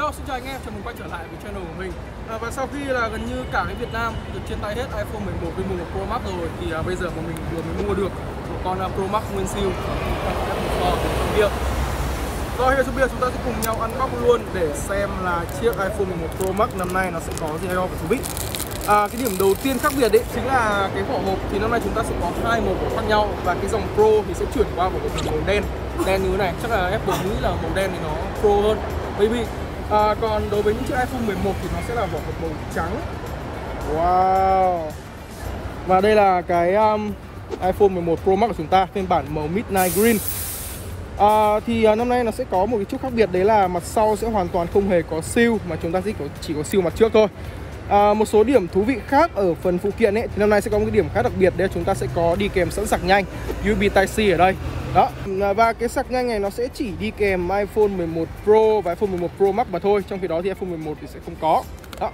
Yo, xin chào anh em, chào mừng quay trở lại với channel của mình. À, Và sau khi là gần như cả cái Việt Nam được trên tay hết iPhone 11 với 11 Pro Max rồi Thì à, bây giờ mà mình vừa mới mua được một con uh, Pro Max nguyên siêu. Trong kia Rồi, bây giờ chúng ta sẽ cùng nhau unbox luôn để xem là chiếc iPhone 11 Pro Max năm nay nó sẽ có gì hay ho và thú vị. À, cái điểm đầu tiên khác biệt đấy chính là cái vỏ hộp. Thì năm nay chúng ta sẽ có hai màu khác nhau và cái dòng Pro thì sẽ chuyển qua một màu đen. Đen như thế này chắc là Apple nghĩ là màu đen thì nó Pro hơn. Maybe à, còn đối với những chiếc iPhone 11 thì nó sẽ là vỏ hộp màu trắng. Wow. Và đây là cái um, iPhone 11 Pro Max của chúng ta phiên bản màu Midnight Green. À, thì à, năm nay nó sẽ có một cái chút khác biệt đấy là mặt sau sẽ hoàn toàn không hề có siêu mà chúng ta chỉ có chỉ có siêu mặt trước thôi à, một số điểm thú vị khác ở phần phụ kiện ấy thì năm nay sẽ có một cái điểm khá đặc biệt đấy chúng ta sẽ có đi kèm sẵn sạc nhanh USB Type-C ở đây. Đó. À, và cái sạc nhanh này nó sẽ chỉ đi kèm iPhone 11 Pro và iPhone 11 Pro Max mà thôi trong khi đó thì iPhone 11 thì sẽ không có. Đó.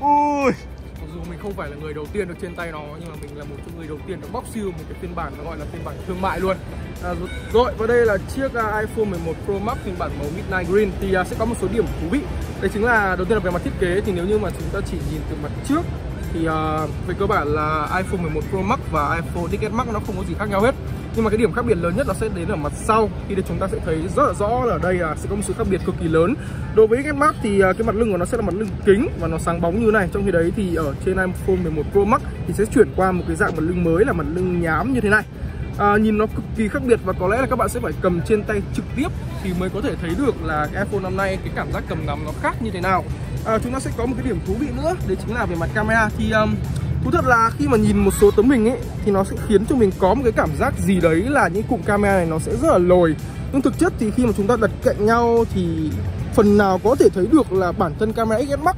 Ui! Mặc dù mình không phải là người đầu tiên được trên tay nó nhưng mà mình là một trong người đầu tiên được bóc siêu một cái phiên bản nó gọi là phiên bản thương mại luôn. À, rồi và đây là chiếc à, iPhone 11 Pro Max phiên bản màu Midnight Green. Thì à, sẽ có một số điểm thú vị. Đấy chính là đầu tiên là về mặt thiết kế. Thì nếu như mà chúng ta chỉ nhìn từ mặt trước thì uh, về cơ bản là iPhone 11 Pro Max và iPhone XS Max nó không có gì khác nhau hết. Nhưng mà cái điểm khác biệt lớn nhất nó sẽ đến ở mặt sau. Khi để chúng ta sẽ thấy rất là rõ là ở đây là sẽ có một sự khác biệt cực kỳ lớn. Đối với XS Max thì à, cái mặt lưng của nó sẽ là mặt lưng kính và nó sáng bóng như này. Trong khi đấy thì ở trên iPhone 11 Pro Max thì sẽ chuyển qua một cái dạng mặt lưng mới là mặt lưng nhám như thế này à, nhìn nó cực kỳ khác biệt và có lẽ là các bạn sẽ phải cầm trên tay trực tiếp thì mới có thể thấy được là cái iPhone năm nay cái cảm giác cầm nắm nó khác như thế nào. À, chúng ta sẽ có một cái điểm thú vị nữa đấy chính là về mặt camera. Thì um, thú thật là khi mà nhìn một số tấm hình ấy thì nó sẽ khiến cho mình có một cái cảm giác gì đấy là những cụm camera này nó sẽ rất là lồi. Nhưng thực chất thì khi mà chúng ta đặt cạnh nhau thì phần nào có thể thấy được là bản thân camera XS Max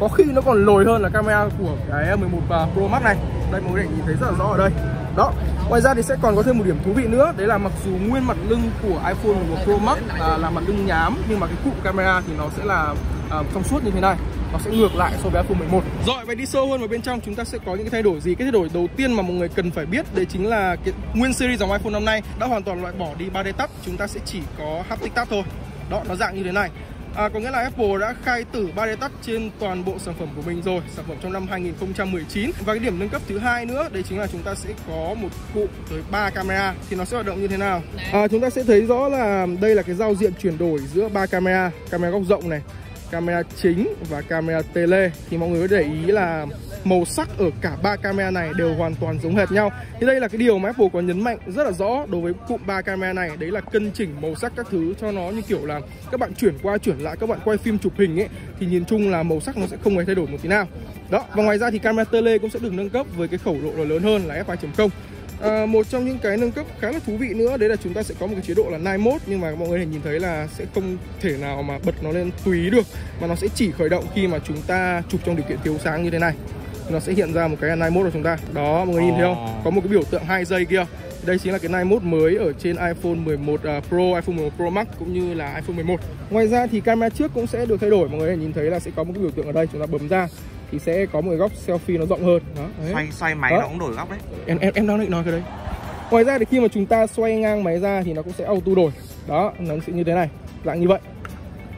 có khi nó còn lồi hơn là camera của cái 11 Pro Max này. Đây mọi người nhìn thấy rất là rõ ở đây đó ngoài ra thì sẽ còn có thêm một điểm thú vị nữa đấy là mặc dù nguyên mặt lưng của iPhone 11 Pro Max à, là mặt lưng nhám nhưng mà cái cụm camera thì nó sẽ là à, trong suốt như thế này. Nó sẽ ngược lại so với iPhone 11 Rồi vậy đi sâu hơn vào bên trong chúng ta sẽ có những cái thay đổi gì? Cái thay đổi đầu tiên mà mọi người cần phải biết Đấy chính là cái nguyên series dòng iPhone năm nay đã hoàn toàn loại bỏ đi 3D Touch. Chúng ta sẽ chỉ có haptic touch thôi. Đó nó dạng như thế này. À, có nghĩa là Apple đã khai tử 3D Touch trên toàn bộ sản phẩm của mình rồi Sản phẩm trong năm 2019 Và cái điểm nâng cấp thứ hai nữa Đấy chính là chúng ta sẽ có một cụm tới 3 camera. Thì nó sẽ hoạt động như thế nào? À, Chúng ta sẽ thấy rõ là đây là cái giao diện chuyển đổi giữa ba camera Camera góc rộng này camera chính và camera tele. Thì mọi người có để ý là màu sắc ở cả ba camera này đều hoàn toàn giống hệt nhau. Thì đây là cái điều mà Apple có nhấn mạnh rất là rõ đối với cụm ba camera này. Đấy là cân chỉnh màu sắc các thứ cho nó như kiểu là các bạn chuyển qua, chuyển lại, các bạn quay phim chụp hình ấy, thì nhìn chung là màu sắc nó sẽ không hề thay đổi một tí nào. Đó, và ngoài ra thì camera tele cũng sẽ được nâng cấp với cái khẩu độ lớn hơn là f2.0 À, một trong những cái nâng cấp khá là thú vị nữa đấy là chúng ta sẽ có một cái chế độ là night mode nhưng mà mọi người nhìn thấy là sẽ không thể nào mà bật nó lên tùy được mà nó sẽ chỉ khởi động khi mà chúng ta chụp trong điều kiện thiếu sáng như thế này. Nó sẽ hiện ra một cái night mode của chúng ta. Đó mọi người nhìn thấy không? Có một cái biểu tượng hai giây kia. Đây chính là cái night mode mới ở trên iPhone 11 uh, Pro, iPhone 11 Pro Max cũng như là iPhone 11 Ngoài ra thì camera trước cũng sẽ được thay đổi. Mọi người nhìn thấy là sẽ có một cái biểu tượng ở đây. Chúng ta bấm ra thì sẽ có một cái góc selfie nó rộng hơn. Đó đấy. xoay xoay máy đó. nó cũng đổi góc đấy. Em em em đang định nói cái đấy. Ngoài ra thì khi mà chúng ta xoay ngang máy ra thì nó cũng sẽ auto đổi. Đó nó sẽ như thế này dạng như vậy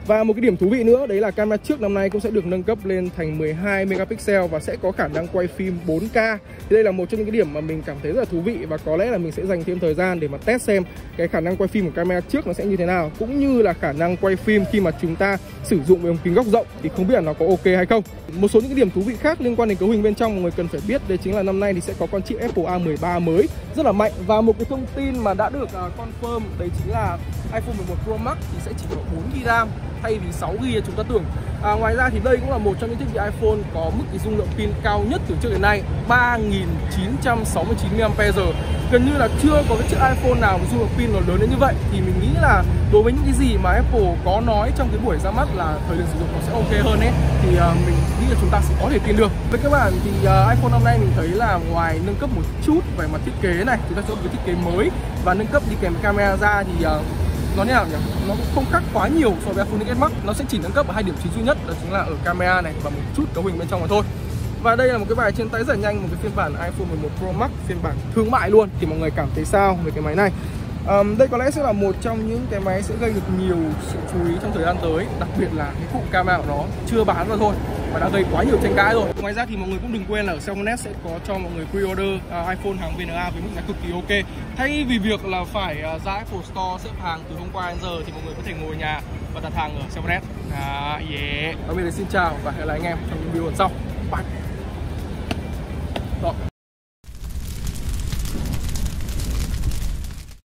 và một cái điểm thú vị nữa, đấy là camera trước năm nay cũng sẽ được nâng cấp lên thành 12 megapixel và sẽ có khả năng quay phim 4K. Thì đây là một trong những cái điểm mà mình cảm thấy rất là thú vị và có lẽ là mình sẽ dành thêm thời gian để mà test xem cái khả năng quay phim của camera trước nó sẽ như thế nào, cũng như là khả năng quay phim khi mà chúng ta sử dụng với ống kính góc rộng thì không biết là nó có ok hay không. Một số những cái điểm thú vị khác liên quan đến cấu hình bên trong mọi người cần phải biết, đấy chính là năm nay thì sẽ có con chip Apple A13 mới, rất là mạnh và một cái thông tin mà đã được à, confirm, đấy chính là iPhone 11 Pro Max thì sẽ chỉ có 4GB RAM thay vì 6 GB chúng ta tưởng. À, ngoài ra thì đây cũng là một trong những thiết bị iPhone có mức cái dung lượng pin cao nhất từ trước đến nay 3969 mAh. Gần như là chưa có cái chiếc iPhone nào dung lượng pin nó lớn đến như vậy thì mình nghĩ là đối với những cái gì mà Apple có nói trong cái buổi ra mắt là thời lượng sử dụng nó sẽ ok hơn ấy thì uh, mình nghĩ là chúng ta sẽ có thể tin được. Với các bạn thì uh, iPhone năm nay mình thấy là ngoài nâng cấp một chút về mặt thiết kế này chúng ta sẽ có một cái thiết kế mới và nâng cấp đi kèm camera ra thì uh, nó như nào nhỉ nó cũng không khác quá nhiều so với iPhone XS Max. Nó sẽ chỉ nâng cấp ở hai điểm chính duy nhất, đó chính là ở camera này và một chút cấu hình bên trong mà thôi. Và đây là một cái bài trên tay rất là nhanh, một cái phiên bản iPhone 11 Pro Max, phiên bản thương mại luôn. Thì mọi người cảm thấy sao về cái máy này? Um, đây có lẽ sẽ là một trong những cái máy sẽ gây được nhiều sự chú ý trong thời gian tới đặc biệt là cái cụm camera của nó chưa bán ra thôi và đã gây quá nhiều tranh cãi rồi ngoài ra thì mọi người cũng đừng quên là ở Xiaomi sẽ có cho mọi người pre-order uh, iPhone hàng VNA với mức giá cực kỳ ok thay vì việc là phải uh, ra Apple Store xếp hàng từ hôm qua đến giờ thì mọi người có thể ngồi nhà và đặt hàng ở Xiaomi. à, yeah. Và bây giờ xin chào và hẹn gặp lại anh em trong những video lần sau bye Rồi.